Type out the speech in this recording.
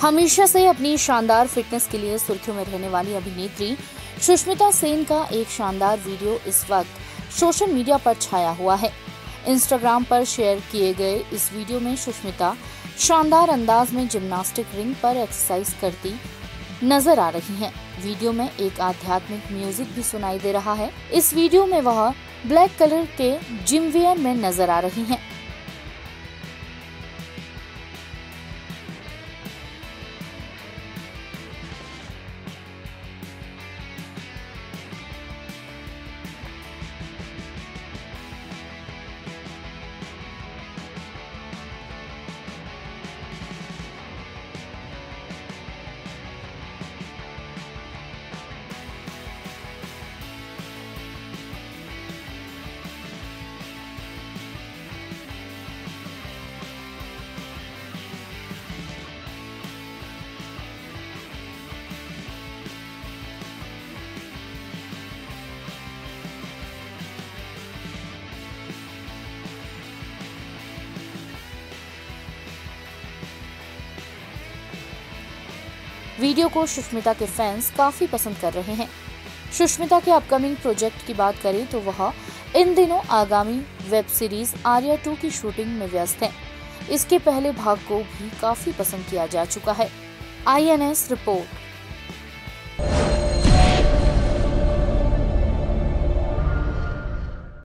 हमेशा से अपनी शानदार फिटनेस के लिए सुर्खियों में रहने वाली अभिनेत्री सुष्मिता सेन का एक शानदार वीडियो इस वक्त सोशल मीडिया पर छाया हुआ है इंस्टाग्राम पर शेयर किए गए इस वीडियो में सुष्मिता शानदार अंदाज में जिम्नास्टिक रिंग पर एक्सरसाइज करती नज़र आ रही हैं। वीडियो में एक आध्यात्मिक म्यूज़िक भी सुनाई दे रहा है इस वीडियो में वह ब्लैक कलर के जिम वेयर में नज़र आ रही हैं। वीडियो को सुष्मिता के फैंस काफ़ी पसंद कर रहे हैं। सुष्मिता के अपकमिंग प्रोजेक्ट की बात करें तो वह इन दिनों आगामी वेब सीरीज़ आर्या टू की शूटिंग में व्यस्त है। इसके पहले भाग को भी काफ़ी पसंद किया जा चुका है। INS report